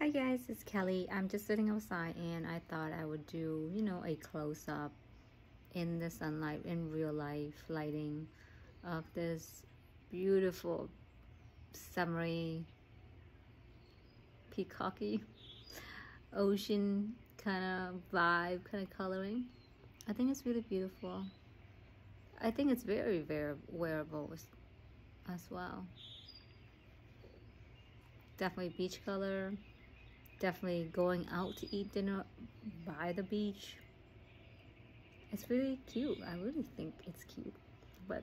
Hi guys, it's Kelly. I'm just sitting outside and I thought I would do, you know, a close-up in the sunlight, in real life lighting of this beautiful summery peacocky ocean kind of vibe, kind of coloring. I think it's really beautiful. I think it's very, very wearable as, as well. Definitely beach color definitely going out to eat dinner by the beach. It's really cute. I really think it's cute. But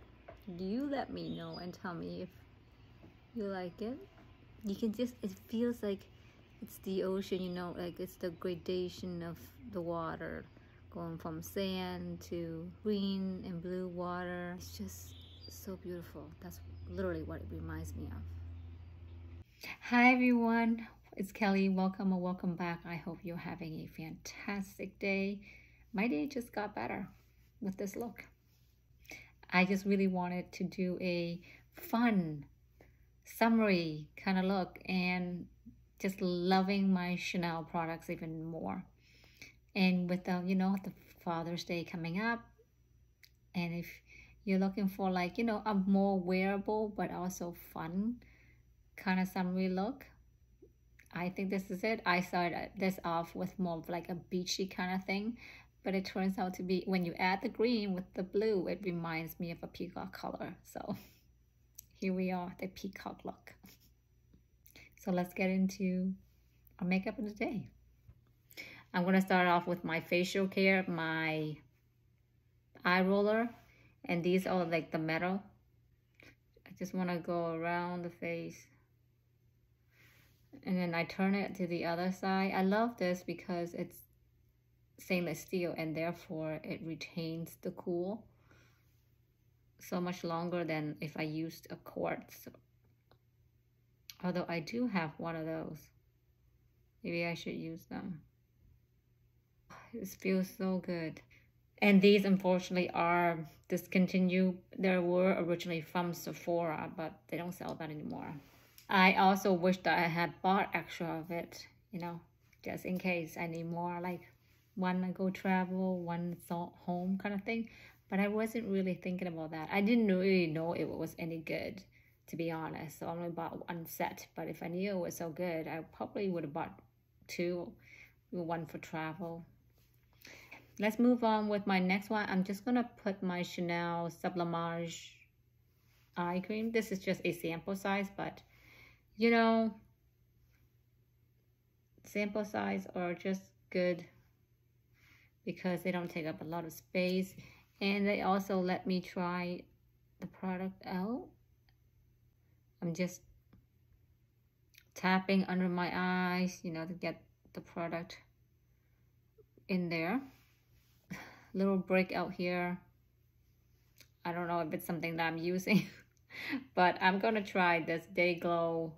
you let me know and tell me if you like it. You can just, it feels like it's the ocean, you know, like it's the gradation of the water going from sand to green and blue water. It's just so beautiful. That's literally what it reminds me of. Hi everyone, it's Kelly. Welcome or welcome back. I hope you're having a fantastic day. My day just got better with this look. I just really wanted to do a fun, summary kind of look and just loving my Chanel products even more. And with the, you know, the Father's Day coming up, and if you're looking for like, you know, a more wearable but also fun kind of summary look, I think this is it. I started this off with more of like a beachy kind of thing, but it turns out to be, when you add the green with the blue, it reminds me of a peacock color. So here we are, the peacock look. So let's get into our makeup of the day. I'm gonna start off with my facial care, my eye roller, and these are like the metal. I just wanna go around the face and then I turn it to the other side. I love this because it's stainless steel and therefore it retains the cool so much longer than if I used a quartz. Although I do have one of those. Maybe I should use them. It feels so good. And these unfortunately are discontinued. They were originally from Sephora, but they don't sell that anymore. I also wish that I had bought extra of it, you know, just in case I need more, like one I go travel, one home kind of thing. But I wasn't really thinking about that. I didn't really know it was any good, to be honest. So I only bought one set. But if I knew it was so good, I probably would have bought two, one for travel. Let's move on with my next one. I'm just going to put my Chanel Sublimage eye cream. This is just a sample size, but you know, sample size are just good because they don't take up a lot of space and they also let me try the product out. I'm just tapping under my eyes, you know, to get the product in there. Little breakout here. I don't know if it's something that I'm using, but I'm going to try this Day Glow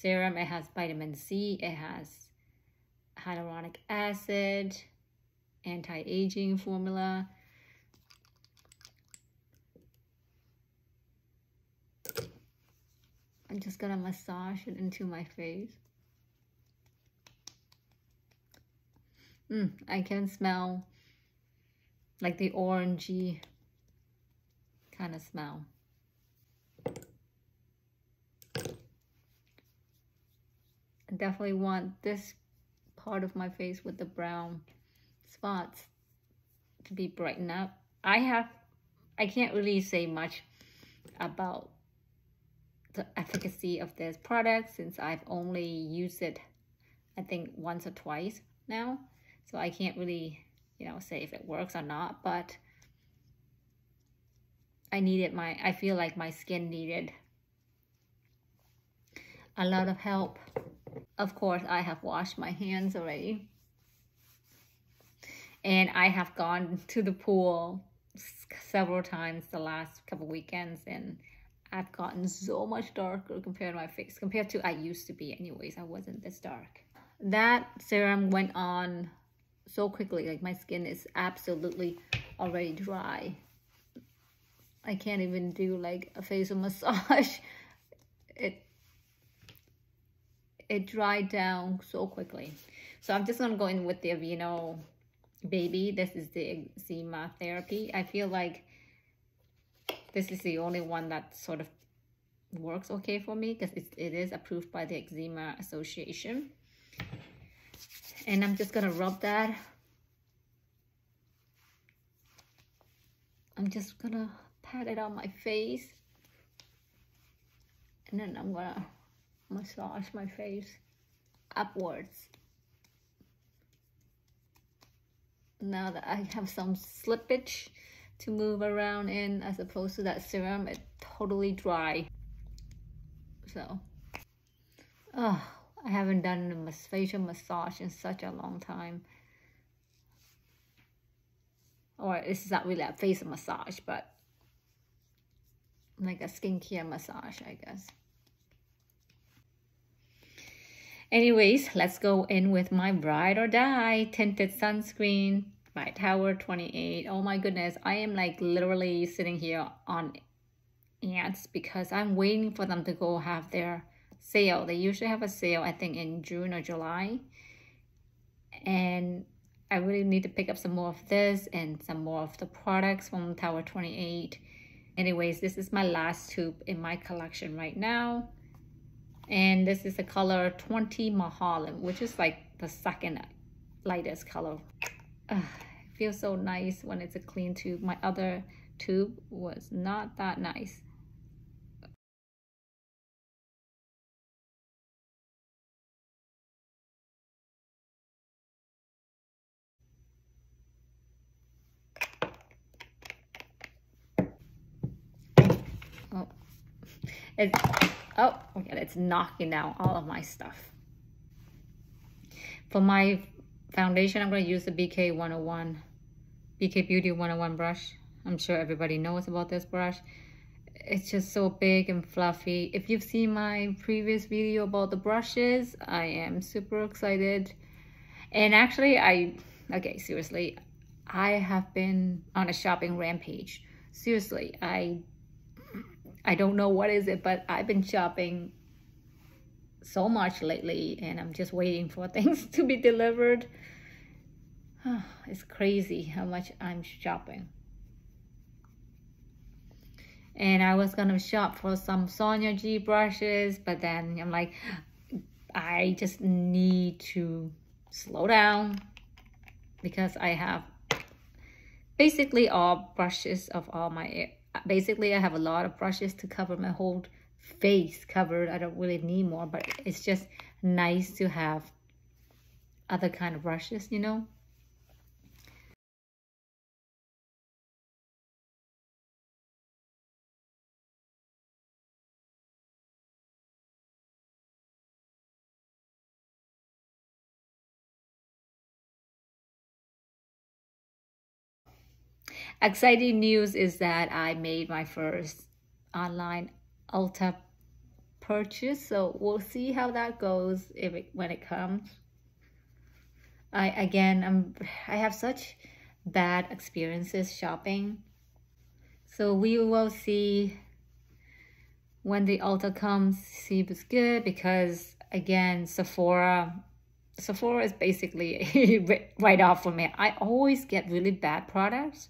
serum. It has vitamin C. It has hyaluronic acid, anti-aging formula. I'm just gonna massage it into my face. Mm, I can smell like the orangey kind of smell. Definitely want this part of my face with the brown spots to be brightened up. I have, I can't really say much about the efficacy of this product since I've only used it, I think once or twice now. So I can't really, you know, say if it works or not, but I needed my, I feel like my skin needed a lot of help of course, I have washed my hands already. And I have gone to the pool several times the last couple weekends and I've gotten so much darker compared to my face, compared to I used to be anyways. I wasn't this dark. That serum went on so quickly. Like my skin is absolutely already dry. I can't even do like a facial massage. It it dried down so quickly. So I'm just gonna go in with the Aveeno Baby. This is the eczema therapy. I feel like this is the only one that sort of works okay for me because it, it is approved by the Eczema Association. And I'm just gonna rub that. I'm just gonna pat it on my face. And then I'm gonna massage my face upwards. Now that I have some slippage to move around in as opposed to that serum, it's totally dry. So, oh, I haven't done a facial massage in such a long time. Or this is not really a face massage, but like a skincare massage, I guess. Anyways, let's go in with my Ride or Die tinted sunscreen by Tower 28. Oh my goodness, I am like literally sitting here on ants because I'm waiting for them to go have their sale. They usually have a sale, I think, in June or July. And I really need to pick up some more of this and some more of the products from Tower 28. Anyways, this is my last tube in my collection right now and this is the color 20 Mulholland, which is like the second lightest color. Feels so nice when it's a clean tube. My other tube was not that nice. Oh, it's Oh, okay, it's knocking down all of my stuff. For my foundation, I'm going to use the BK 101, BK Beauty 101 brush. I'm sure everybody knows about this brush. It's just so big and fluffy. If you've seen my previous video about the brushes, I am super excited. And actually, I, okay, seriously, I have been on a shopping rampage. Seriously, I I don't know what is it, but I've been shopping so much lately and I'm just waiting for things to be delivered. it's crazy how much I'm shopping. And I was gonna shop for some Sonia G brushes, but then I'm like, I just need to slow down because I have basically all brushes of all my basically I have a lot of brushes to cover my whole face covered. I don't really need more, but it's just nice to have other kind of brushes, you know? Exciting news is that I made my first online Ulta purchase. So we'll see how that goes if it, when it comes. I again, I'm I have such bad experiences shopping. So we will see when the Ulta comes, see if it's good because again, Sephora Sephora is basically right off for me. I always get really bad products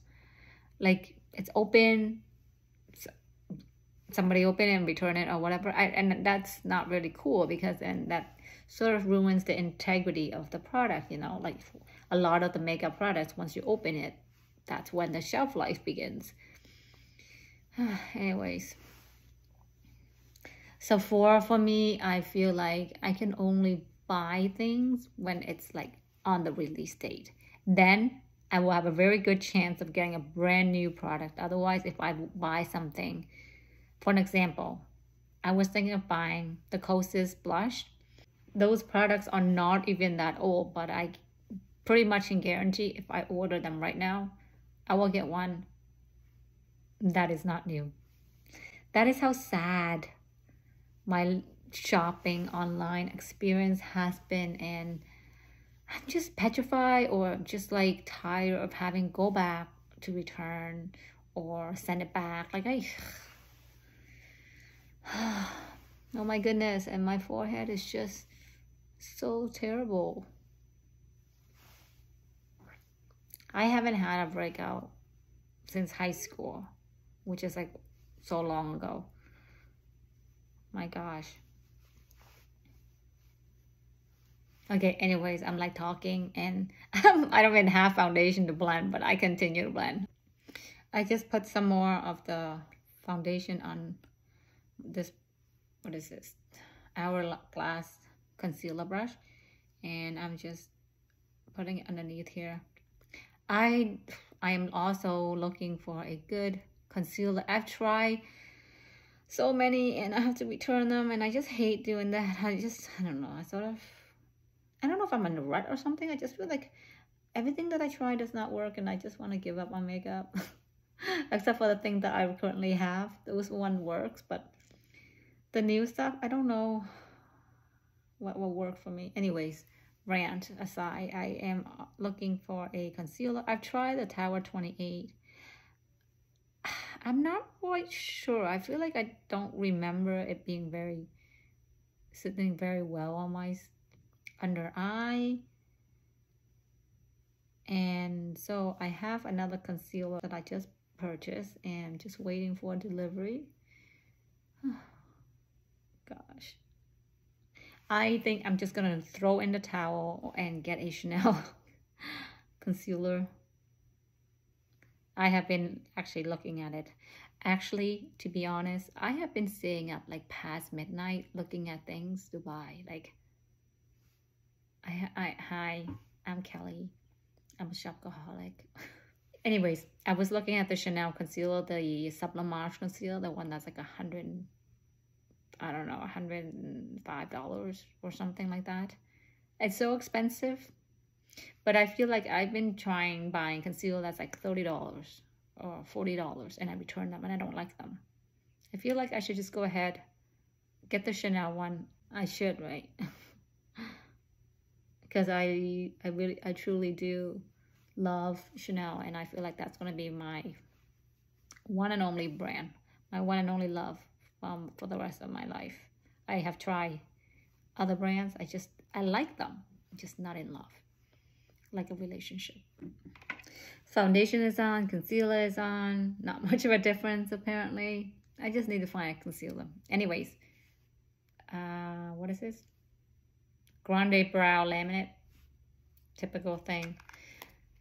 like it's open somebody open and return it or whatever. I, and that's not really cool because then that sort of ruins the integrity of the product you know? Like a lot of the makeup products once you open it that's when the shelf life begins. Anyways. Sephora for me I feel like I can only buy things when it's like on the release date. Then I will have a very good chance of getting a brand new product. Otherwise, if I buy something, for an example, I was thinking of buying the Kosas blush. Those products are not even that old, but I pretty much can guarantee if I order them right now, I will get one that is not new. That is how sad my shopping online experience has been and I'm just petrified or just like tired of having go back to return or send it back. Like I, oh my goodness, and my forehead is just so terrible. I haven't had a breakout since high school, which is like so long ago. My gosh. Okay, anyways, I'm like talking and I don't even have foundation to blend, but I continue to blend. I just put some more of the foundation on this, what is this? Hourglass concealer brush. And I'm just putting it underneath here. I I am also looking for a good concealer. I've tried so many and I have to return them and I just hate doing that. I just, I don't know, I sort of, I don't know if I'm in a rut or something. I just feel like everything that I try does not work and I just want to give up on makeup. Except for the thing that I currently have. Those one works, but the new stuff, I don't know what will work for me. Anyways, rant aside, I am looking for a concealer. I've tried the Tower 28 I'm not quite sure. I feel like I don't remember it being very sitting very well on my under eye. And so I have another concealer that I just purchased and just waiting for delivery. Gosh. I think I'm just gonna throw in the towel and get a Chanel concealer I have been actually looking at it. Actually, to be honest, I have been staying up like past midnight looking at things to buy. Like, I, I, hi, I'm Kelly. I'm a shopaholic. Anyways, I was looking at the Chanel concealer, the Sublimage concealer, the one that's like a hundred, I don't know, a hundred and five dollars or something like that. It's so expensive but I feel like I've been trying buying concealer that's like $30 or $40 and I return them and I don't like them. I feel like I should just go ahead, get the Chanel one. I should, right? because I, I really, I truly do love Chanel and I feel like that's going to be my one and only brand, my one and only love um, for the rest of my life. I have tried other brands. I just, I like them, just not in love like a relationship. Foundation is on, concealer is on. Not much of a difference apparently. I just need to find a concealer. Anyways, uh, what is this? Grande Brow Laminate. Typical thing.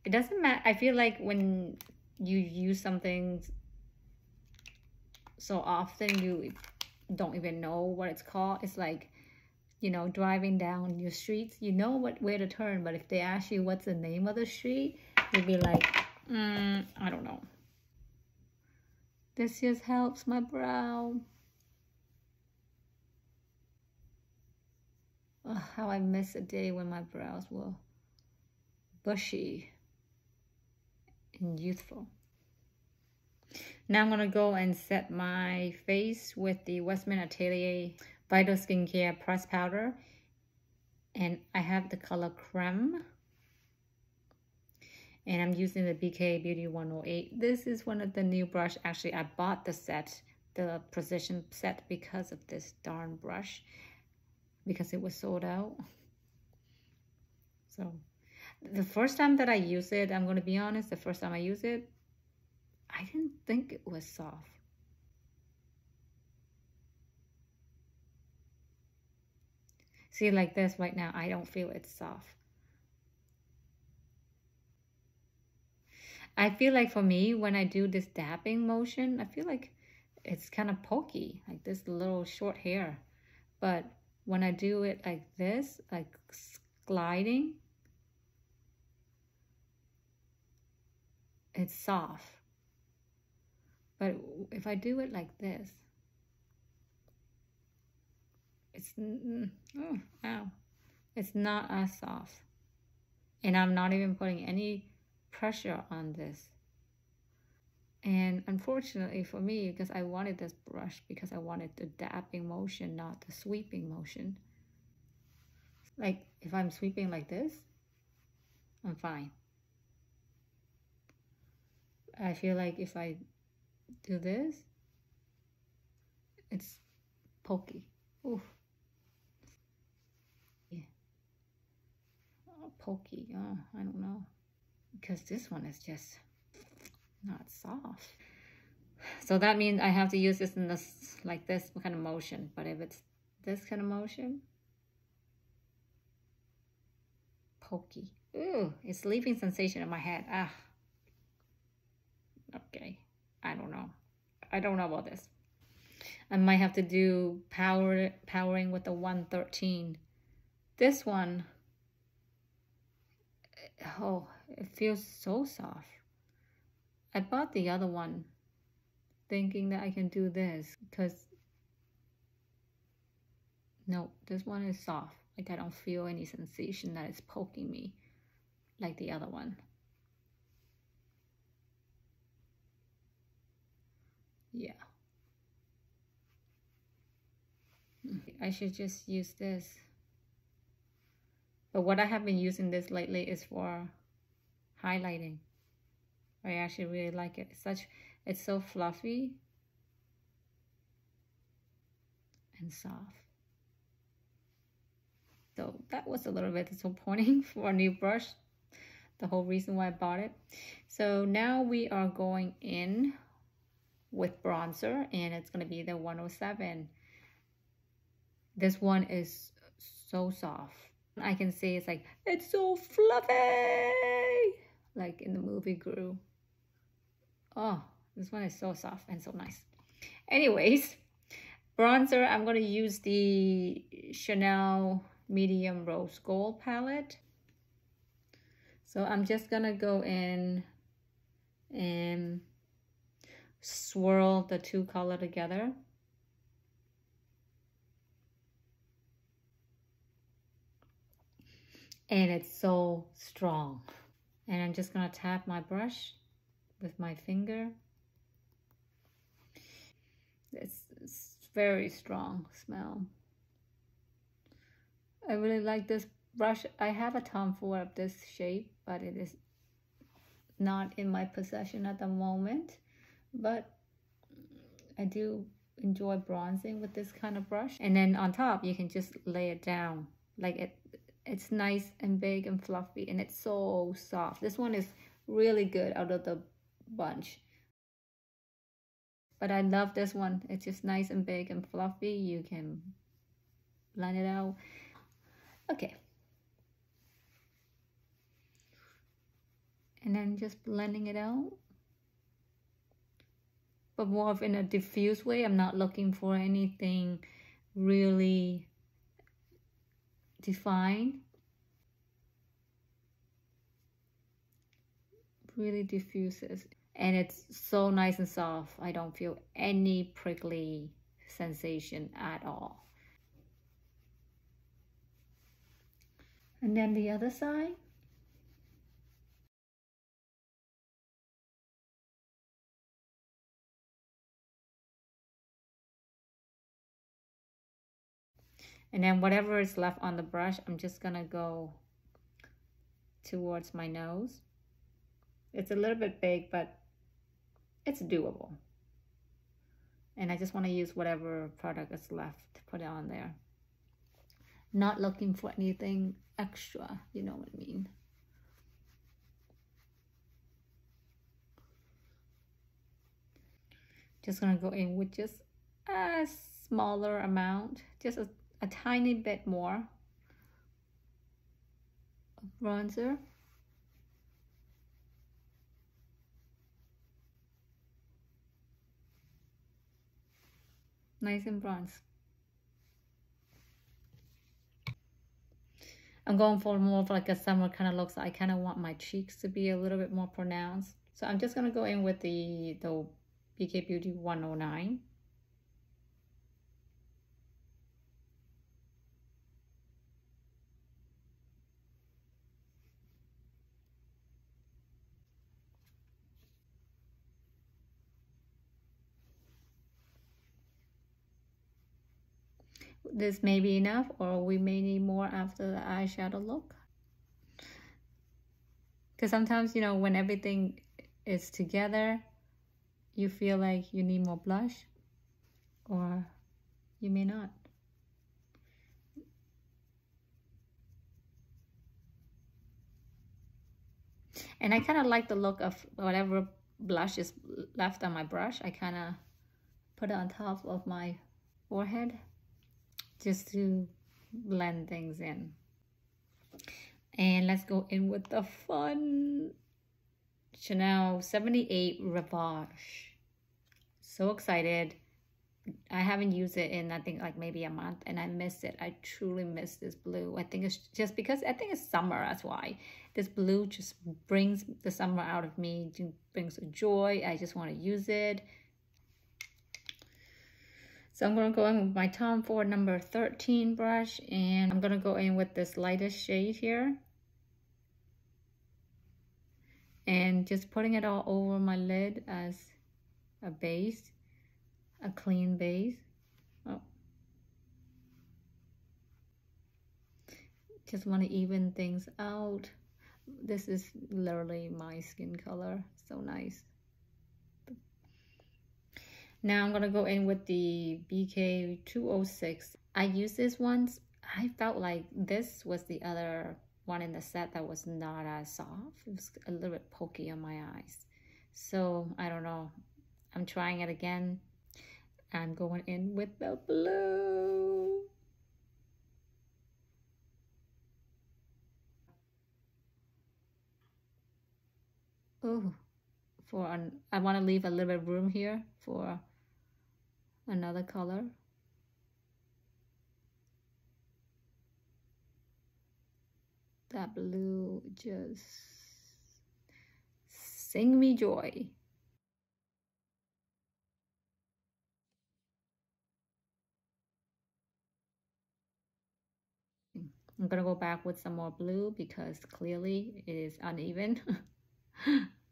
It doesn't matter. I feel like when you use something so often, you don't even know what it's called. It's like you know, driving down your streets, you know what where to turn. But if they ask you what's the name of the street, you'd be like, mm, I don't know. This just helps my brow. how I miss a day when my brows were bushy and youthful. Now I'm going to go and set my face with the Westman Atelier Vital Skincare Press Powder. And I have the color Creme. And I'm using the BK Beauty 108. This is one of the new brush. Actually, I bought the set, the Precision set, because of this darn brush. Because it was sold out. So, the first time that I use it, I'm going to be honest, the first time I use it, I didn't think it was soft. See, like this right now, I don't feel it's soft. I feel like for me, when I do this dabbing motion, I feel like it's kind of pokey, like this little short hair. But when I do it like this, like gliding, it's soft. But if I do it like this, it's oh wow. It's not as soft. And I'm not even putting any pressure on this and unfortunately for me because I wanted this brush because I wanted the dabbing motion not the sweeping motion like if I'm sweeping like this I'm fine I feel like if I do this it's pokey Oof. Oh, pokey. Oh, I don't know. Because this one is just not soft. So that means I have to use this in this, like this kind of motion. But if it's this kind of motion, pokey. Ooh, it's leaving sensation in my head. Ah. Okay. I don't know. I don't know about this. I might have to do power powering with the 113. This one, oh, it feels so soft. I bought the other one thinking that I can do this because no, this one is soft. Like I don't feel any sensation that it's poking me like the other one. Yeah. I should just use this. But what I have been using this lately is for highlighting. I actually really like it. It's such it's so fluffy and soft. So that was a little bit disappointing for a new brush. The whole reason why I bought it. So now we are going in with bronzer and it's going to be the 107. This one is so soft. I can see it's like, it's so fluffy! Like in the movie Gru. Oh, this one is so soft and so nice. Anyways, bronzer, I'm going to use the Chanel Medium Rose Gold palette. So I'm just going to go in and swirl the two color together. And it's so strong. And I'm just going to tap my brush with my finger. It's, it's very strong smell. I really like this brush. I have a Tom Ford of this shape, but it is not in my possession at the moment. But I do enjoy bronzing with this kind of brush. And then on top, you can just lay it down. Like it, it's nice and big and fluffy and it's so soft. This one is really good out of the bunch. But I love this one. It's just nice and big and fluffy. You can blend it out. Okay. And then just blending it out. But more of in a diffuse way. I'm not looking for anything really defined. Really diffuses. And it's so nice and soft. I don't feel any prickly sensation at all. And then the other side. And then whatever is left on the brush, I'm just gonna go towards my nose. It's a little bit big, but it's doable. And I just wanna use whatever product is left to put it on there. Not looking for anything extra, you know what I mean. Just gonna go in with just a smaller amount, just a, a tiny bit more bronzer. Nice and bronze. I'm going for more of like a summer kind of look. So I kind of want my cheeks to be a little bit more pronounced. So I'm just going to go in with the, the BK Beauty 109. This may be enough or we may need more after the eyeshadow look. Because sometimes you know when everything is together you feel like you need more blush or you may not. And I kind of like the look of whatever blush is left on my brush. I kind of put it on top of my forehead just to blend things in. And let's go in with the fun Chanel 78 Rivage. So excited. I haven't used it in I think like maybe a month and I miss it. I truly miss this blue. I think it's just because I think it's summer, that's why. This blue just brings the summer out of me, brings a joy. I just want to use it. So I'm going to go in with my Tom Ford number 13 brush and I'm going to go in with this lightest shade here. And just putting it all over my lid as a base, a clean base. Oh. Just want to even things out. This is literally my skin color. So nice. Now I'm going to go in with the BK206. I used this once. I felt like this was the other one in the set that was not as soft. It was a little bit pokey on my eyes. So I don't know. I'm trying it again. I'm going in with the blue. Oh, for an, I want to leave a little bit of room here for another color. That blue just sing me joy. I'm gonna go back with some more blue because clearly it is uneven.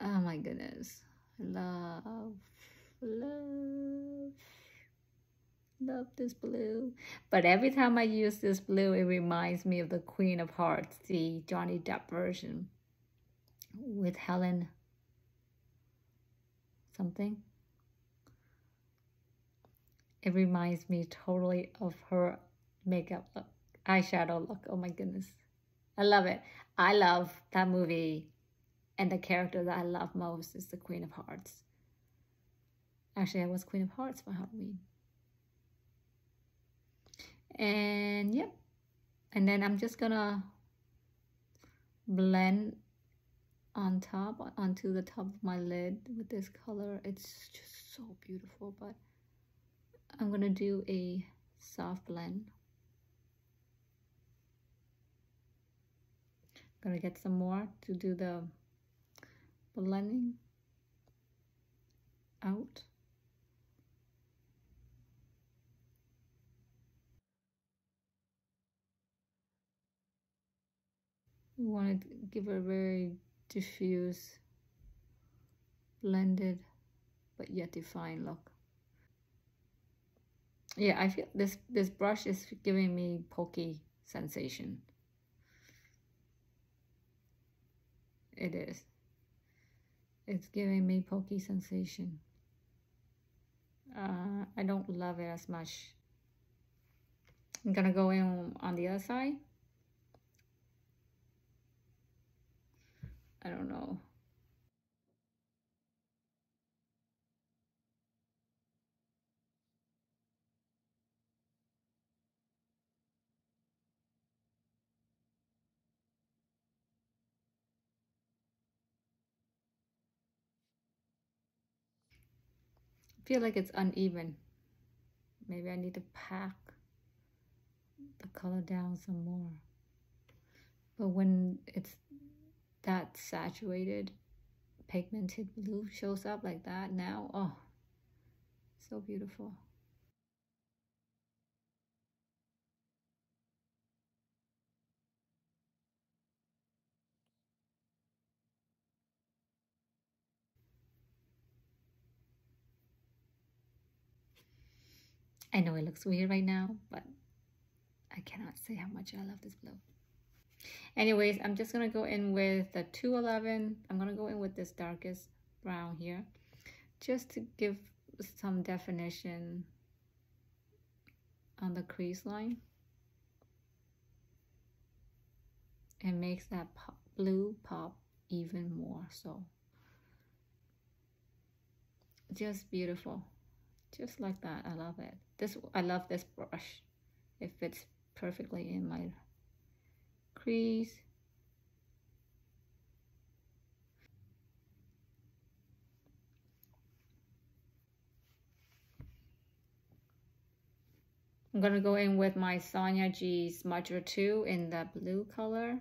oh my goodness. Love, love, love this blue. But every time I use this blue, it reminds me of the Queen of Hearts, the Johnny Depp version with Helen something. It reminds me totally of her makeup look, eyeshadow look. Oh my goodness. I love it. I love that movie. And the character that I love most is the Queen of Hearts. Actually, I was Queen of Hearts for Halloween. And yep. And then I'm just gonna blend on top, onto the top of my lid with this color. It's just so beautiful, but I'm gonna do a soft blend. Gonna get some more to do the blending out. We want to give a very diffuse, blended, but yet defined look. Yeah I feel this this brush is giving me pokey sensation. It is it's giving me pokey sensation. Uh, I don't love it as much. I'm gonna go in on the other side. I don't know feel like it's uneven. Maybe I need to pack the color down some more. But when it's that saturated, pigmented blue shows up like that now, oh, so beautiful. I know it looks weird right now, but I cannot say how much I love this blue. Anyways, I'm just going to go in with the 211. I'm going to go in with this darkest brown here just to give some definition on the crease line. It makes that pop, blue pop even more so. Just beautiful. Just like that. I love it. This I love this brush. It fits perfectly in my crease. I'm gonna go in with my Sonia G Smudger 2 in the blue color.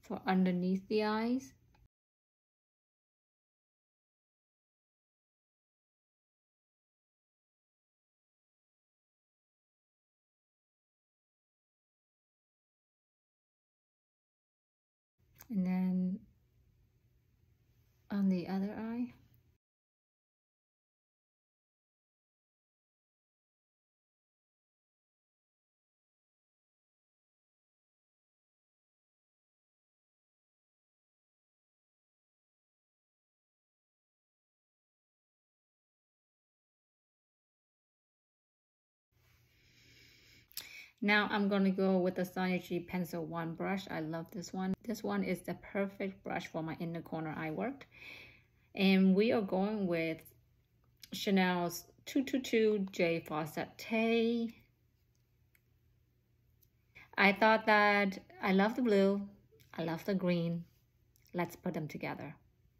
For underneath the eyes. And then on the other eye. Now I'm going to go with the Sonia G Pencil 1 brush. I love this one. This one is the perfect brush for my inner corner eye work. And we are going with Chanel's 222 Jade Facetté. I thought that I love the blue, I love the green. Let's put them together.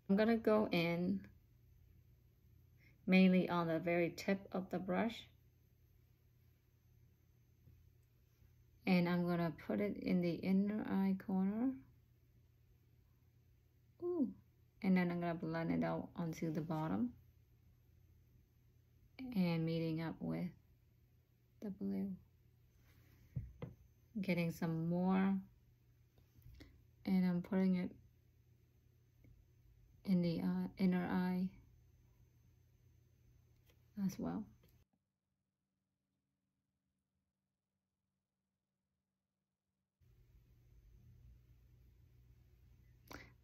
I'm gonna go in mainly on the very tip of the brush and I'm gonna put it in the inner eye corner. Ooh. and then I'm gonna blend it out onto the bottom. And meeting up with the blue. Getting some more. And I'm putting it in the uh, inner eye as well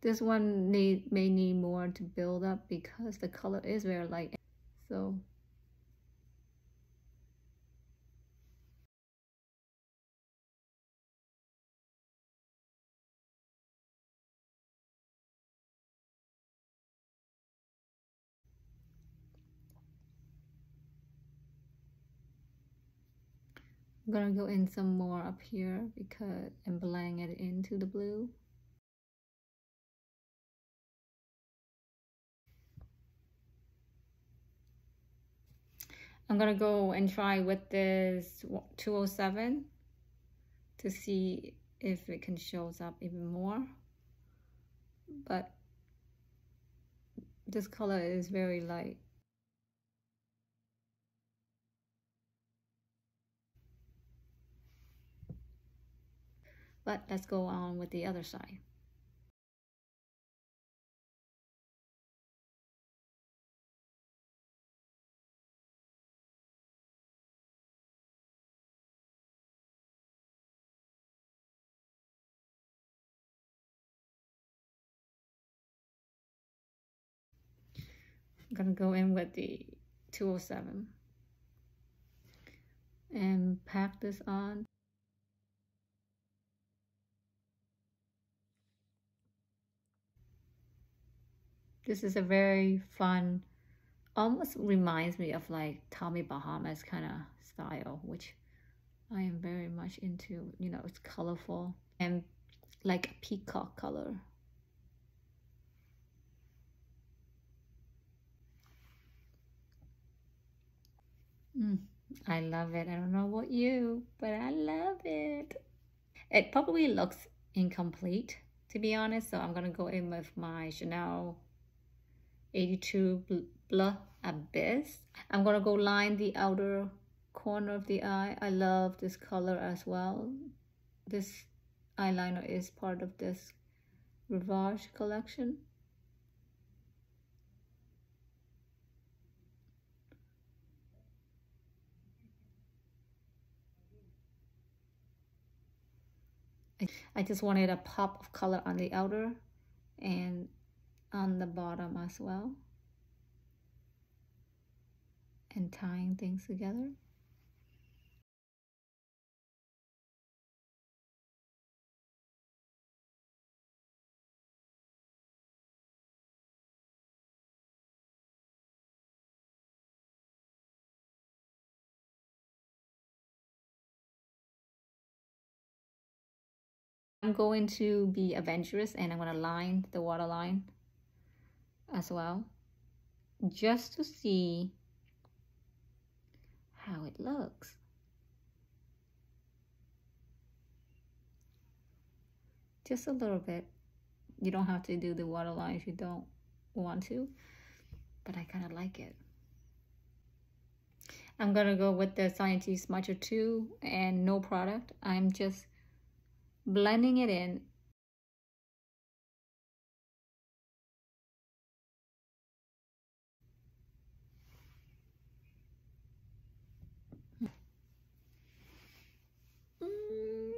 This one need may need more to build up because the color is very light. So I'm gonna go in some more up here because and blend it into the blue. I'm gonna go and try with this 207 to see if it can shows up even more. But this color is very light. But let's go on with the other side I'm gonna go in with the 207 and pack this on. This is a very fun, almost reminds me of like Tommy Bahamas kind of style, which I am very much into. You know, it's colorful and like a peacock color. Mm, I love it. I don't know about you, but I love it. It probably looks incomplete, to be honest. So I'm going to go in with my Chanel 82 Bleu Abysse. I'm going to go line the outer corner of the eye. I love this color as well. This eyeliner is part of this Rivage collection. I just wanted a pop of color on the outer and on the bottom as well. And tying things together I'm going to be adventurous and I'm going to line the waterline as well just to see how it looks. Just a little bit. You don't have to do the waterline if you don't want to, but I kind of like it. I'm gonna go with the Science Smudger 2 and no product. I'm just blending it in mm,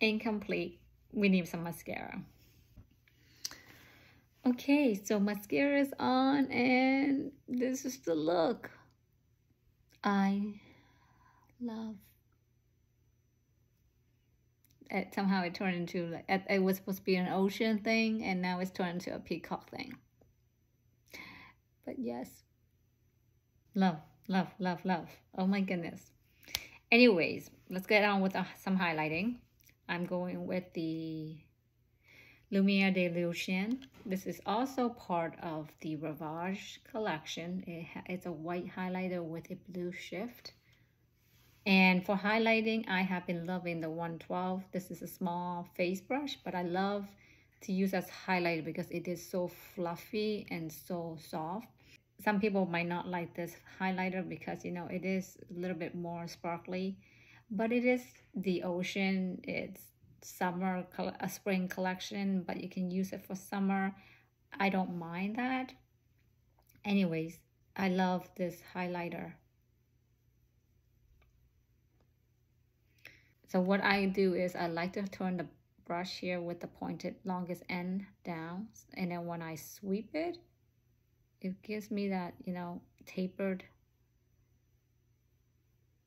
incomplete. We need some mascara. Okay, so mascara is on and this is the look. I love it somehow it turned into like it, it was supposed to be an ocean thing and now it's turned into a peacock thing but yes love love love love oh my goodness anyways let's get on with uh, some highlighting i'm going with the Lumiere de l'Ocean. This is also part of the Rivage collection. It it's a white highlighter with a blue shift. And for highlighting, I have been loving the 112. This is a small face brush, but I love to use as highlighter because it is so fluffy and so soft. Some people might not like this highlighter because, you know, it is a little bit more sparkly, but it is the ocean. It's summer, a spring collection, but you can use it for summer. I don't mind that. Anyways, I love this highlighter. So what I do is I like to turn the brush here with the pointed longest end down. And then when I sweep it, it gives me that, you know, tapered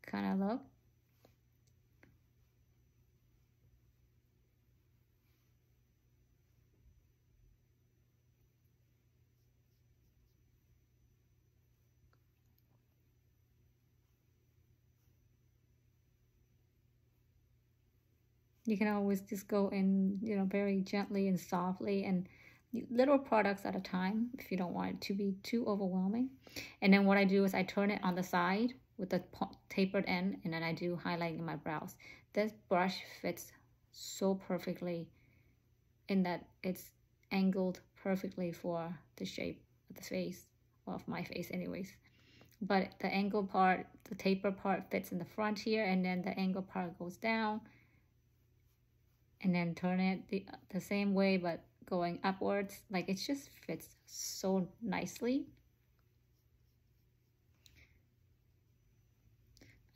kind of look. You can always just go in you know very gently and softly and little products at a time if you don't want it to be too overwhelming. And then what I do is I turn it on the side with the tapered end and then I do highlighting my brows. This brush fits so perfectly in that it's angled perfectly for the shape of the face of my face anyways. But the angle part the taper part fits in the front here and then the angle part goes down and then turn it the, the same way but going upwards. Like it just fits so nicely.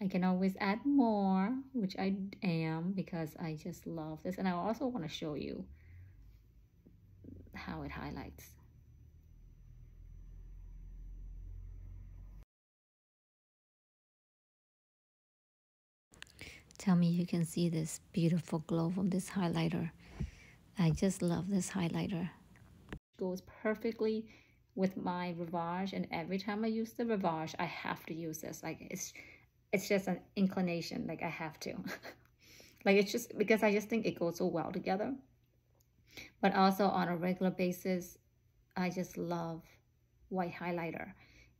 I can always add more which I am because I just love this. And I also want to show you how it highlights Tell me you can see this beautiful glow from this highlighter. I just love this highlighter. It goes perfectly with my Rivage and every time I use the Rivage, I have to use this. Like it's, it's just an inclination, like I have to. like it's just, because I just think it goes so well together. But also on a regular basis, I just love white highlighter.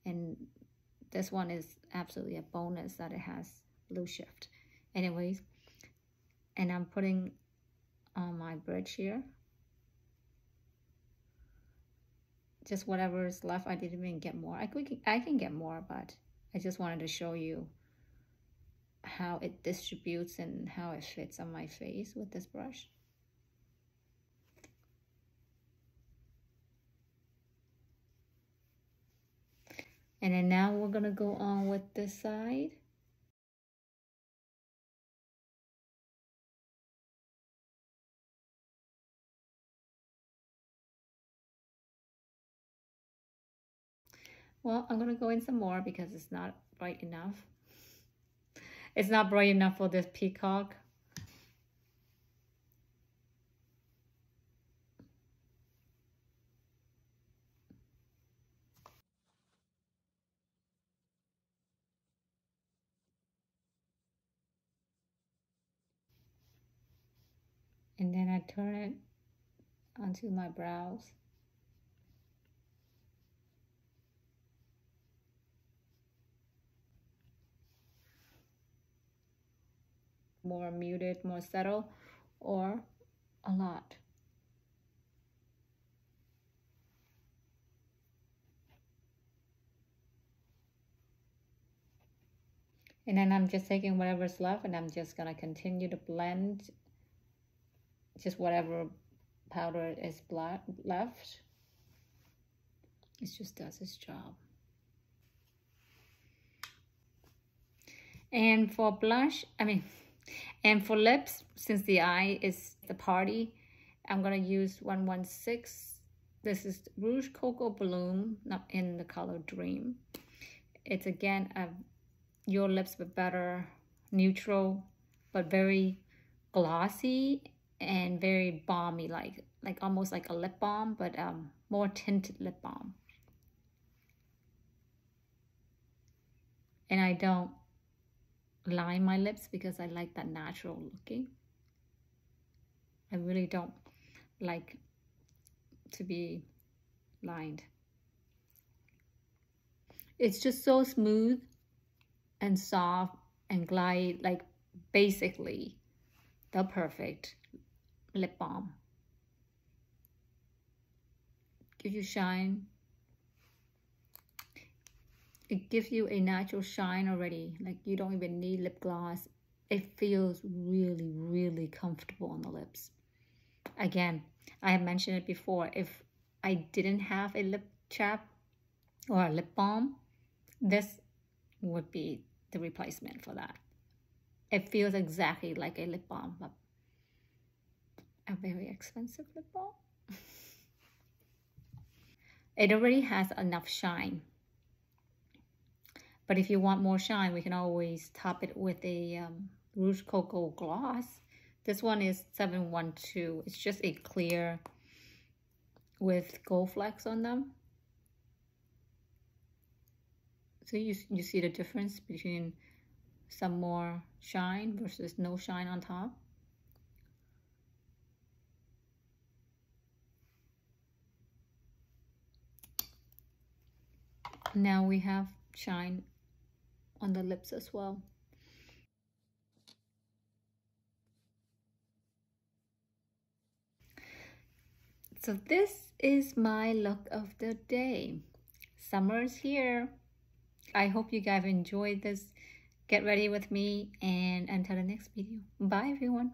And this one is absolutely a bonus that it has blue shift anyways and I'm putting on my bridge here. Just whatever is left I didn't even get more. I could I can get more but I just wanted to show you how it distributes and how it fits on my face with this brush. And then now we're gonna go on with this side Well, I'm going to go in some more because it's not bright enough. It's not bright enough for this peacock. and then I turn it onto my brows. More muted, more subtle, or a lot. And then I'm just taking whatever's left and I'm just gonna continue to blend just whatever powder is left. It just does its job. And for blush, I mean, and for lips, since the eye is the party, I'm gonna use 116. This is Rouge Coco Bloom, not in the color Dream. It's again a your lips but better neutral but very glossy and very balmy like like almost like a lip balm but um more tinted lip balm and I don't line my lips because I like that natural looking I really don't like to be lined it's just so smooth and soft and glide like basically the perfect lip balm. Give you shine. It gives you a natural shine already. Like you don't even need lip gloss. It feels really, really comfortable on the lips. Again, I have mentioned it before. If I didn't have a lip chap or a lip balm, this would be the replacement for that. It feels exactly like a lip balm, but a very expensive lip balm. it already has enough shine. But if you want more shine, we can always top it with a um, Rouge Coco gloss. This one is 712. It's just a clear with gold flecks on them. So you, you see the difference between some more shine versus no shine on top. Now we have shine on the lips as well. So this is my look of the day. Summer's here. I hope you guys enjoyed this. Get ready with me and until the next video. Bye everyone.